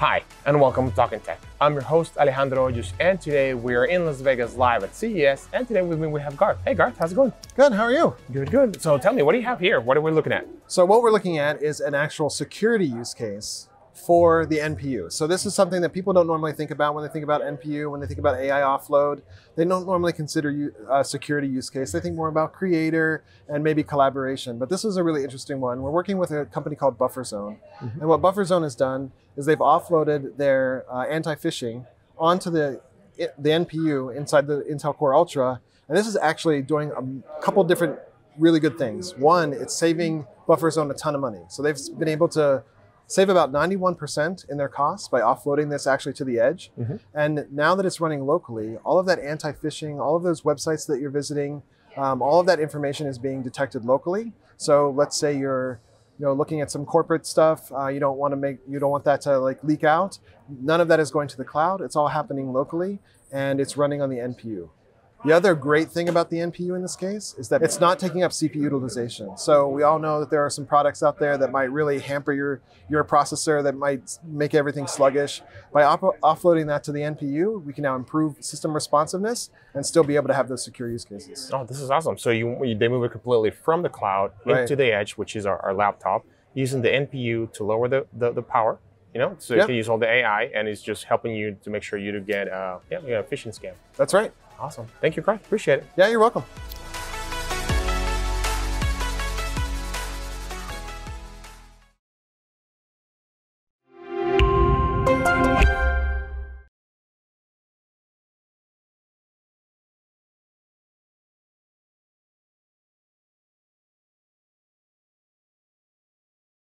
Hi, and welcome to Talking Tech. I'm your host, Alejandro Hoyos, and today we are in Las Vegas live at CES, and today with me we have Garth. Hey Garth, how's it going? Good, how are you? Good, good. So tell me, what do you have here? What are we looking at? So what we're looking at is an actual security use case for the NPU. So this is something that people don't normally think about when they think about NPU, when they think about AI offload. They don't normally consider a security use case. They think more about creator and maybe collaboration. But this is a really interesting one. We're working with a company called Bufferzone. Mm-hmm. And what Bufferzone has done is they've offloaded their uh, anti-phishing onto the, the NPU inside the Intel Core Ultra. And this is actually doing a couple different really good things. One, it's saving Bufferzone a ton of money. So they've been able to save about 91% in their costs by offloading this actually to the edge. Mm-hmm. And now that it's running locally, all of that anti phishing, all of those websites that you're visiting, um, all of that information is being detected locally. So let's say you're you know looking at some corporate stuff uh, you don't want to make you don't want that to like leak out none of that is going to the cloud it's all happening locally and it's running on the npu the other great thing about the NPU in this case is that it's not taking up CPU utilization. So we all know that there are some products out there that might really hamper your, your processor, that might make everything sluggish. By op- offloading that to the NPU, we can now improve system responsiveness and still be able to have those secure use cases. Oh, this is awesome. So you, they move it completely from the cloud right. into the edge, which is our, our, laptop, using the NPU to lower the, the, the power you know, so you can use all the AI, and it's just helping you to make sure you to get uh, yeah, a phishing scam. That's right. Awesome. Thank you, Craig. Appreciate it. Yeah, you're welcome.